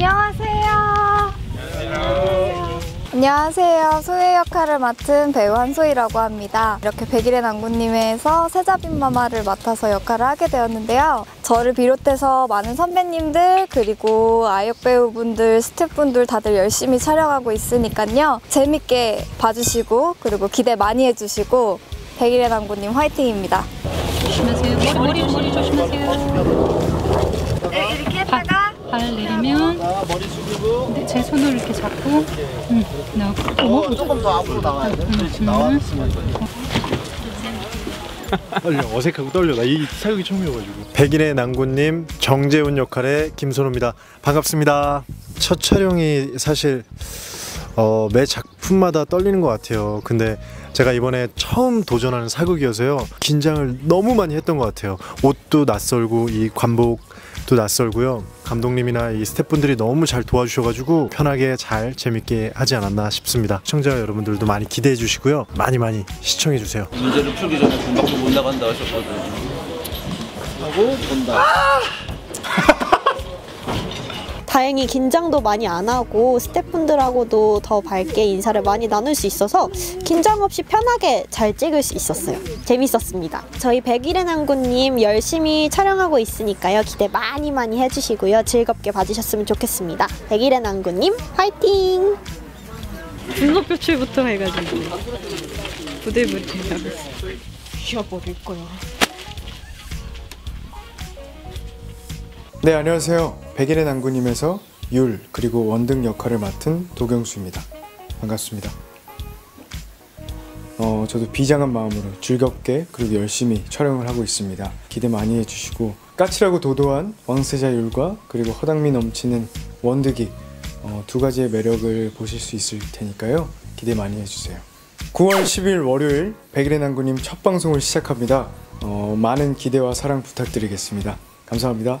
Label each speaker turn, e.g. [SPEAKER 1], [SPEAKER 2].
[SPEAKER 1] 안녕하세요. 안녕하세요. 소혜 역할을 맡은 배우 한소희라고 합니다. 이렇게 백일의 난구님에서 세자빈 마마를 맡아서 역할을 하게 되었는데요. 저를 비롯해서 많은 선배님들 그리고 아역 배우분들, 스태프분들 다들 열심히 촬영하고 있으니까요. 재밌게 봐주시고 그리고 기대 많이 해주시고 백일의 난구님 화이팅입니다.
[SPEAKER 2] 조심하세요. 머리 머리 머리 조심하세요.
[SPEAKER 1] 이렇게 했다가
[SPEAKER 2] 발 내리면
[SPEAKER 3] 머리 숙이고.
[SPEAKER 2] 네, 제 손을 이렇게 잡고 음, 나오고. 어,
[SPEAKER 3] 조금 더 앞으로 나와야 돼. 그렇지. 나왔으면
[SPEAKER 4] 떨려 어색하고 떨려. 나 이 사극이 처음이어가지고. 백인의 난구님 정재훈 역할의 김선호입니다. 반갑습니다. 첫 촬영이 사실 어, 매 작품마다 떨리는 것 같아요. 근데 제가 이번에 처음 도전하는 사극이어서요. 긴장을 너무 많이 했던 것 같아요. 옷도 낯설고 이 관복 도 낯설고요 감독님이나 이 스태프분들이 너무 잘 도와주셔가지고 편하게 잘 재밌게 하지 않았나 싶습니다 시청자 여러분들도 많이 기대해 주시고요 많이 많이 시청해 주세요
[SPEAKER 5] 문제를 풀기 전에 문 밖으로 못 나간다 하셨거든.
[SPEAKER 3] 하고 본다.
[SPEAKER 6] 다행히 긴장도 많이 안 하고 스태프분들하고도 더 밝게 인사를 많이 나눌 수 있어서 긴장 없이 편하게 잘 찍을 수 있었어요. 재밌었습니다. 저희 백일의 난구님 열심히 촬영하고 있으니까요. 기대 많이 많이 해주시고요. 즐겁게 봐주셨으면 좋겠습니다. 백일의 난구님 화이팅!
[SPEAKER 2] 분석 표출부터 해가지고 부들부들 있어.
[SPEAKER 6] 쉬어버릴 거야.
[SPEAKER 7] 네 안녕하세요. 백일의 난구님에서 율 그리고 원등 역할을 맡은 도경수입니다. 반갑습니다. 어 저도 비장한 마음으로 즐겁게 그리고 열심히 촬영을 하고 있습니다. 기대 많이 해주시고 까칠하고 도도한 왕세자 율과 그리고 허당미 넘치는 원득이 어, 두 가지의 매력을 보실 수 있을 테니까요. 기대 많이 해주세요. 9월 10일 월요일 백일의 난구님 첫 방송을 시작합니다. 어, 많은 기대와 사랑 부탁드리겠습니다. 감사합니다